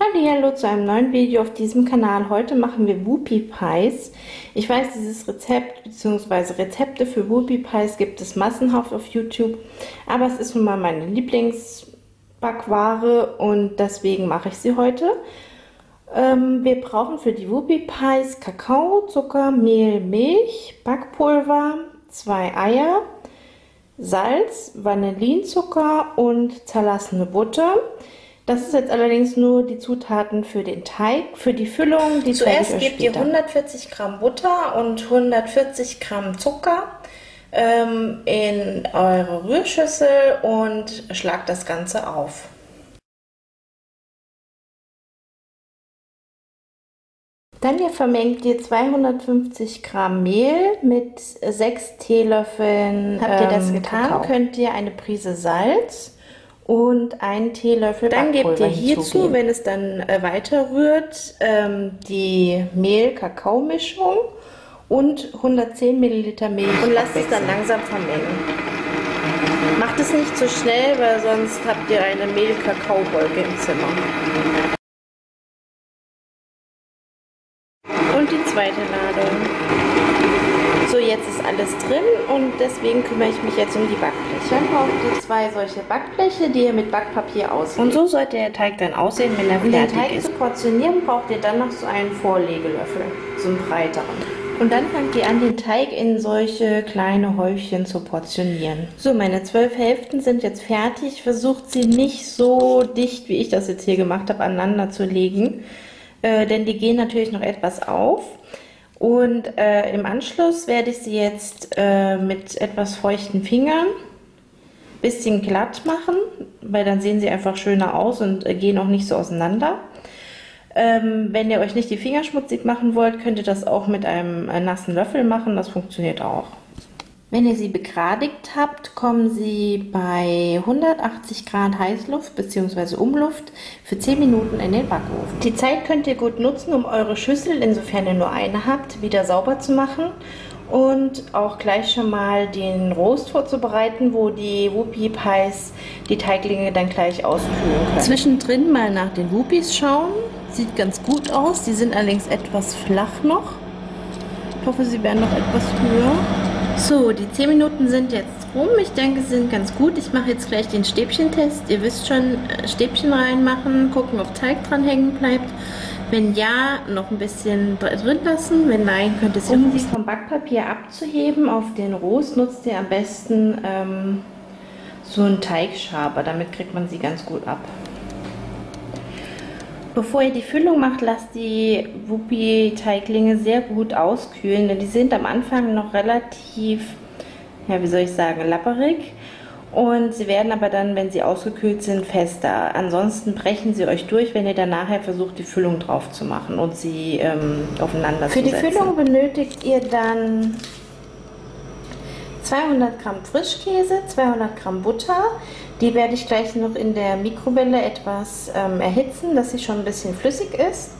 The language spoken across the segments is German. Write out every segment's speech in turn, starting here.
Hallo zu einem neuen Video auf diesem Kanal. Heute machen wir Whoopie Pies. Ich weiß, dieses Rezept bzw. Rezepte für Whoopie Pies gibt es massenhaft auf YouTube, aber es ist nun mal meine Lieblingsbackware und deswegen mache ich sie heute. Ähm, wir brauchen für die Whoopie Pies Kakao, Zucker, Mehl, Milch, Backpulver, zwei Eier, Salz, Vanillinzucker und zerlassene Butter. Das ist jetzt allerdings nur die Zutaten für den Teig. Für die Füllung, die Zuerst gebt ihr 140 Gramm Butter und 140 Gramm Zucker ähm, in eure Rührschüssel und schlagt das Ganze auf. Dann ihr vermengt ihr 250 Gramm Mehl mit 6 Teelöffeln. Habt ihr das ähm, getan, Kakao. könnt ihr eine Prise Salz und einen Teelöffel Dann gebt ihr hierzu, wenn es dann äh, weiter rührt, ähm, die Mehl-Kakao-Mischung und 110 Milliliter Milch und lasst es dann langsam vermengen. Macht es nicht zu so schnell, weil sonst habt ihr eine Mehl-Kakao-Wolke im Zimmer. Und die zweite Ladung. So, jetzt ist alles drin und deswegen kümmere ich mich jetzt um die Backbleche. Dann braucht ihr zwei solche Backbleche, die ihr mit Backpapier auslegt. Und so sollte der Teig dann aussehen, wenn er fertig ist. Um den Teig ist. zu portionieren, braucht ihr dann noch so einen Vorlegelöffel, so einen breiteren. Und dann fangt ihr an, den Teig in solche kleine Häufchen zu portionieren. So, meine zwölf Hälften sind jetzt fertig. Versucht sie nicht so dicht, wie ich das jetzt hier gemacht habe, aneinander zu legen. Äh, denn die gehen natürlich noch etwas auf. Und äh, im Anschluss werde ich sie jetzt äh, mit etwas feuchten Fingern ein bisschen glatt machen, weil dann sehen sie einfach schöner aus und äh, gehen auch nicht so auseinander. Ähm, wenn ihr euch nicht die Finger schmutzig machen wollt, könnt ihr das auch mit einem äh, nassen Löffel machen, das funktioniert auch. Wenn ihr sie begradigt habt, kommen sie bei 180 Grad Heißluft bzw. Umluft für 10 Minuten in den Backofen. Die Zeit könnt ihr gut nutzen, um eure Schüssel, insofern ihr nur eine habt, wieder sauber zu machen und auch gleich schon mal den Rost vorzubereiten, wo die Whoopie Pies die Teiglinge dann gleich auskühlen können. Zwischendrin mal nach den Whoopies schauen. Sieht ganz gut aus. Die sind allerdings etwas flach noch. Ich hoffe, sie werden noch etwas höher. So, die 10 Minuten sind jetzt rum. Ich denke, sie sind ganz gut. Ich mache jetzt gleich den Stäbchentest. Ihr wisst schon, äh, Stäbchen reinmachen, gucken, ob Teig dran hängen bleibt. Wenn ja, noch ein bisschen drin lassen. Wenn nein, könnt ihr es Um sie vom Backpapier abzuheben auf den Rost, nutzt ihr am besten ähm, so einen Teigschaber. Damit kriegt man sie ganz gut ab. Bevor ihr die Füllung macht, lasst die Wuppi-Teiglinge sehr gut auskühlen, denn die sind am Anfang noch relativ, ja wie soll ich sagen, lapperig. Und sie werden aber dann, wenn sie ausgekühlt sind, fester. Ansonsten brechen sie euch durch, wenn ihr dann nachher versucht, die Füllung drauf zu machen und sie ähm, aufeinander Für zu setzen. Für die Füllung benötigt ihr dann 200 Gramm Frischkäse, 200 Gramm Butter. Die werde ich gleich noch in der Mikrowelle etwas ähm, erhitzen, dass sie schon ein bisschen flüssig ist.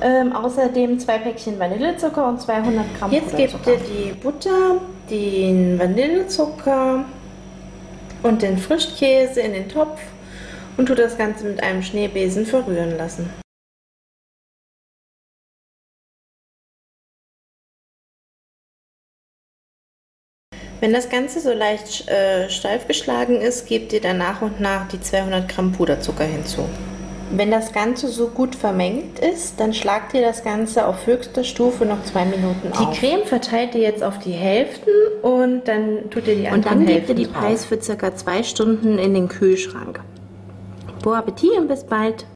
Ähm, außerdem zwei Päckchen Vanillezucker und 200 Gramm Jetzt gebt ihr die Butter, den Vanillezucker und den Frischkäse in den Topf und tut das Ganze mit einem Schneebesen verrühren lassen. Wenn das Ganze so leicht äh, steif geschlagen ist, gebt ihr dann nach und nach die 200 Gramm Puderzucker hinzu. Wenn das Ganze so gut vermengt ist, dann schlagt ihr das Ganze auf höchster Stufe noch zwei Minuten die auf. Die Creme verteilt ihr jetzt auf die Hälften und dann tut ihr die anderen Und dann gebt ihr die Preis für circa zwei Stunden in den Kühlschrank. Bon Appetit und bis bald!